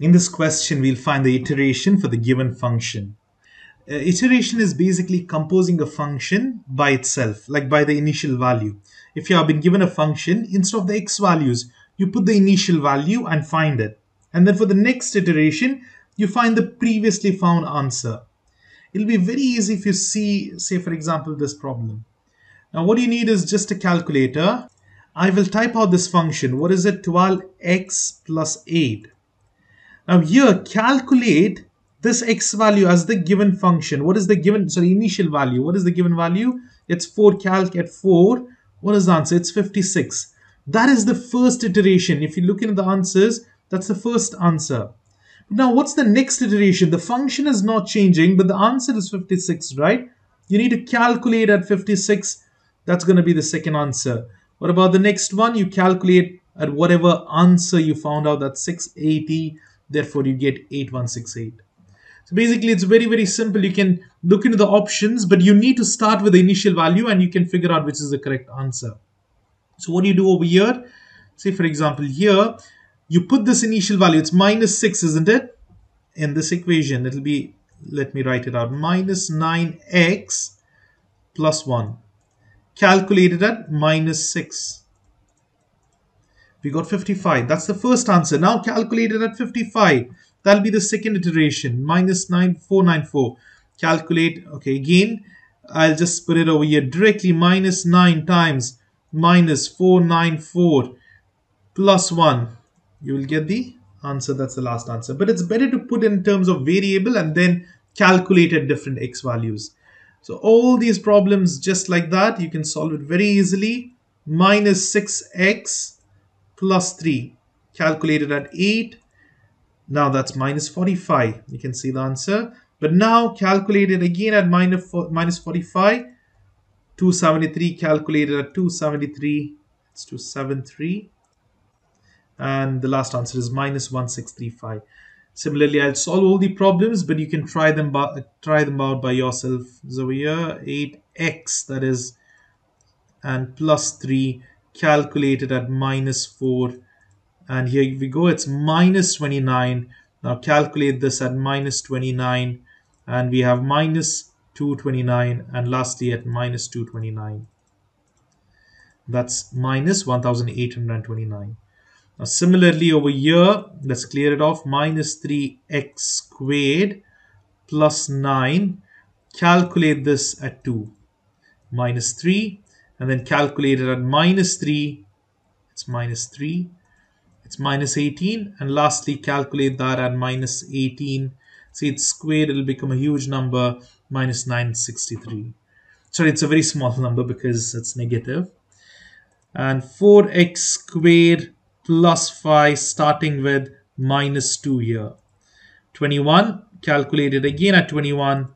In this question, we'll find the iteration for the given function. Uh, iteration is basically composing a function by itself, like by the initial value. If you have been given a function, instead of the x values, you put the initial value and find it. And then for the next iteration, you find the previously found answer. It'll be very easy if you see, say for example, this problem. Now what you need is just a calculator. I will type out this function. What is it? 12x plus 8. Now here, calculate this x value as the given function. What is the given, sorry, initial value? What is the given value? It's 4 calc at 4. What is the answer? It's 56. That is the first iteration. If you look into the answers, that's the first answer. Now, what's the next iteration? The function is not changing, but the answer is 56, right? You need to calculate at 56. That's going to be the second answer. What about the next one? You calculate at whatever answer you found out, that's 680. Therefore, you get 8168. So basically, it's very, very simple. You can look into the options, but you need to start with the initial value and you can figure out which is the correct answer. So what do you do over here? Say, for example, here, you put this initial value, it's minus 6, isn't it? In this equation, it'll be, let me write it out, minus 9x plus 1. Calculated at minus 6. We got 55. That's the first answer. Now calculated at 55. That'll be the second iteration, minus 9494. Calculate, okay, again, I'll just put it over here directly, minus 9 times minus 494 plus 1 you will get the answer. That's the last answer. But it's better to put in terms of variable and then calculate at different x values. So all these problems just like that you can solve it very easily. Minus 6x plus 3 calculated at 8 now that's minus 45 you can see the answer. But now calculated again at minus minus 45 273 calculated at 273 it's 273 and the last answer is minus 1635 similarly i'll solve all the problems but you can try them by, try them out by yourself. So here 8x that is and plus 3 calculated at minus 4 and here we go it's minus 29 now calculate this at minus 29 and we have minus 229 and lastly at minus 229 that's minus 1829 now similarly over here, let's clear it off. Minus 3x squared plus 9. Calculate this at 2. Minus 3 and then calculate it at minus 3. It's minus 3. It's minus 18 and lastly calculate that at minus 18. See it's squared, it'll become a huge number, minus 963. Sorry, it's a very small number because it's negative. And 4x squared plus 5 starting with minus 2 here. 21 calculated again at 21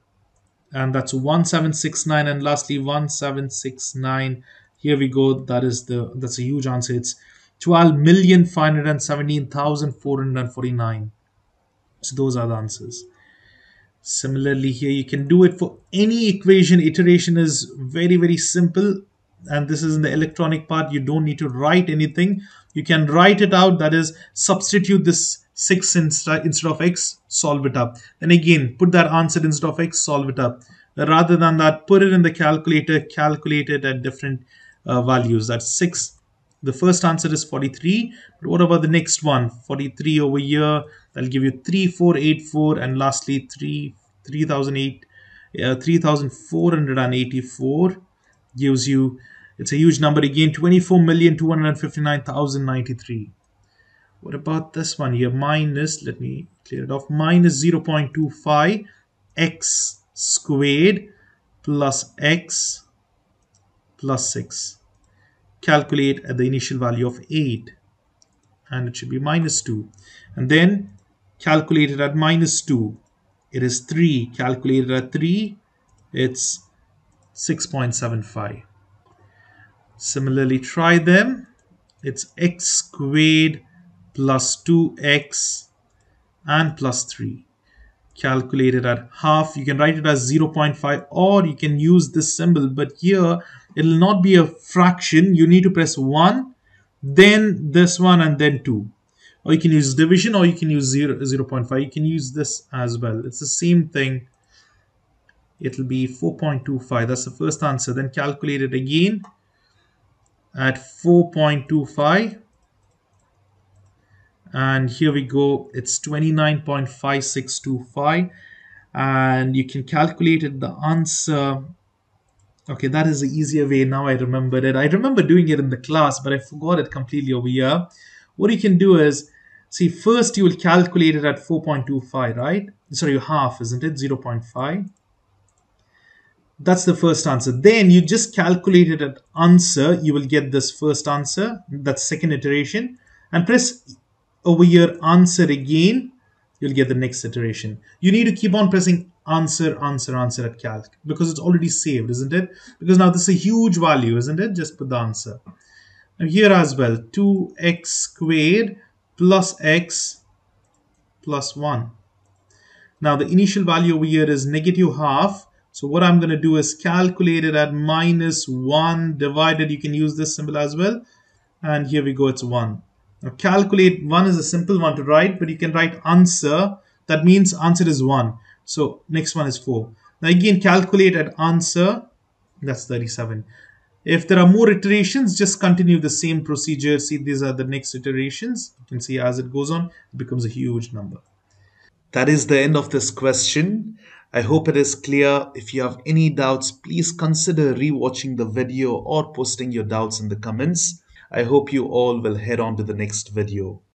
and that's 1769 and lastly 1769 here we go. That is the that's a huge answer. It's 12,517,449 so those are the answers. Similarly here you can do it for any equation. Iteration is very very simple. And this is in the electronic part. You don't need to write anything. You can write it out. That is substitute this 6 instead of x solve it up. And again put that answer instead of x solve it up. Rather than that put it in the calculator calculate it at different uh, values. That's 6 the first answer is 43 but what about the next one? 43 over here. That'll give you 3484 and lastly 3 3008 uh, 3484 gives you it's a huge number again 24,259,093. What about this one here? Minus, let me clear it off, minus 0.25 x squared plus x plus 6. Calculate at the initial value of 8 and it should be minus 2. And then calculated at minus 2. It is 3. Calculated at 3, it's 6.75. Similarly, try them. It's x squared plus 2x and plus 3. Calculated at half. You can write it as 0.5 or you can use this symbol. But here, it will not be a fraction. You need to press 1, then this one and then 2. or you can use division or you can use 0, 0 0.5 you can use this as well it's the same thing it'll be 4.25 that's the first answer then calculate it again at 4.25 and here we go. It's 29.5625 and you can calculate it the answer. Okay that is the easier way. Now i remember it. I remember doing it in the class but i forgot it completely over here. What you can do is see first you will calculate it at 4.25 right? Sorry half isn't it? 0.5 that's the first answer. Then you just calculate it at answer. You will get this first answer. That's second iteration. And press over here answer again. You'll get the next iteration. You need to keep on pressing answer, answer, answer at calc because it's already saved, isn't it? Because now this is a huge value, isn't it? Just put the answer. Now here as well, 2x squared plus x plus 1. Now the initial value over here is negative half so what I'm going to do is calculate it at minus 1 divided. You can use this symbol as well. And here we go, it's 1. Now calculate 1 is a simple one to write, but you can write answer. That means answer is 1. So next one is 4. Now again, calculate at answer. That's 37. If there are more iterations, just continue the same procedure. See, these are the next iterations. You can see as it goes on, it becomes a huge number. That is the end of this question. I hope it is clear. If you have any doubts, please consider rewatching the video or posting your doubts in the comments. I hope you all will head on to the next video.